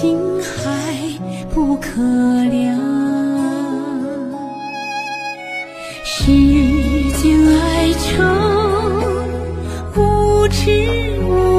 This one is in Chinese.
情海不可量，世间爱愁不知我。